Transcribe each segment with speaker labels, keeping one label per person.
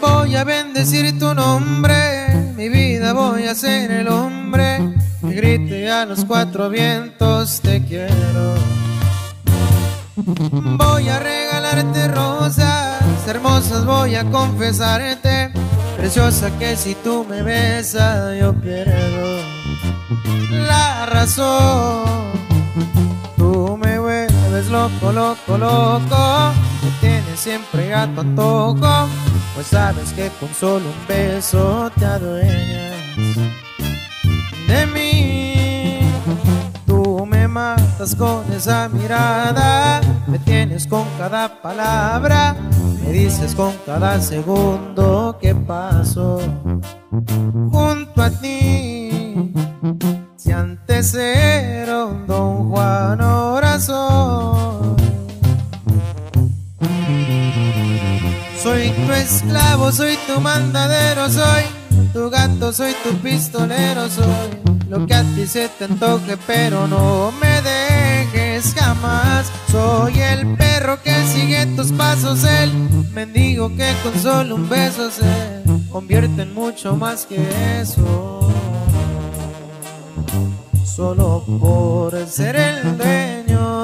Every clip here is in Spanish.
Speaker 1: Voy a bendecir tu nombre, mi vida voy a ser el hombre que grite a los cuatro vientos te quiero. Voy a regalarte rosas hermosas, voy a confesarte, preciosa que si tú me besas yo pierdo la razón. Tú me vuelves loco, loco, loco, me tienes siempre a tu antojo, pues sabes que con solo un beso te adueñas de mí. Con esa mirada, me tienes con cada palabra, me dices con cada segundo que paso junto a ti. Si antes era un don Juan, ahora. Soy tu esclavo, soy tu mandadero, soy tu gato, soy tu pistolero, soy lo que a ti se te antoje, pero no me dejes jamás. Soy el perro que sigue tus pasos, el mendigo que con solo un beso se convierte en mucho más que eso. Solo por ser el dueño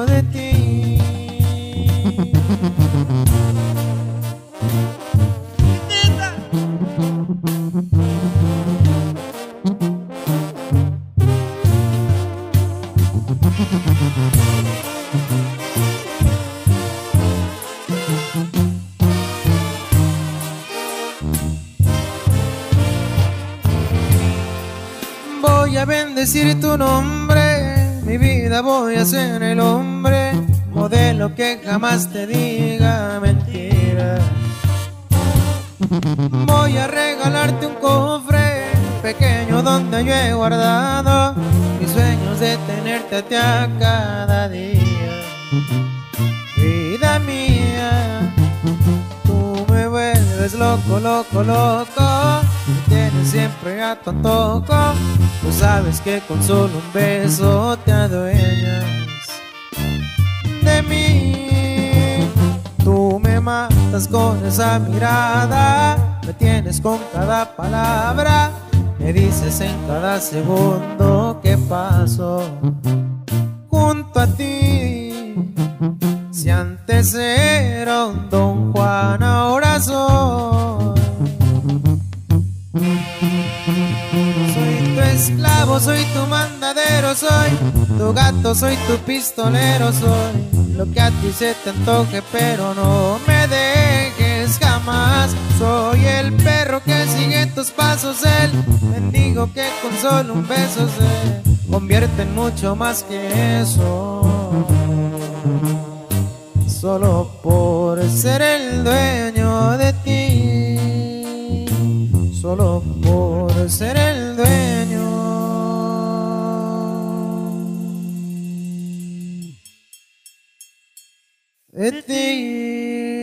Speaker 1: Voy a bendecir tu nombre, mi vida voy a ser el hombre, modelo que jamás te diga mentira. Voy a regalarte un cofre pequeño donde yo he guardado mis sueños de tenerte a ti a cada día. Vida mía, tú me vuelves loco, loco, loco. Siempre a tu. Tú sabes que con solo un beso te adueñas de mí. Tú me matas con esa mirada, me tienes con cada palabra, me dices en cada segundo que paso junto a ti. Si antes era un don Juan, ahora soy. Esclavo, soy tu mandadero, soy tu gato, soy tu pistolero, soy lo que a ti se te antoje, pero no me dejes jamás. Soy el perro que sigue tus pasos, el mendigo que con solo un beso se convierte en mucho más que eso. Solo por ser el dueño de ti.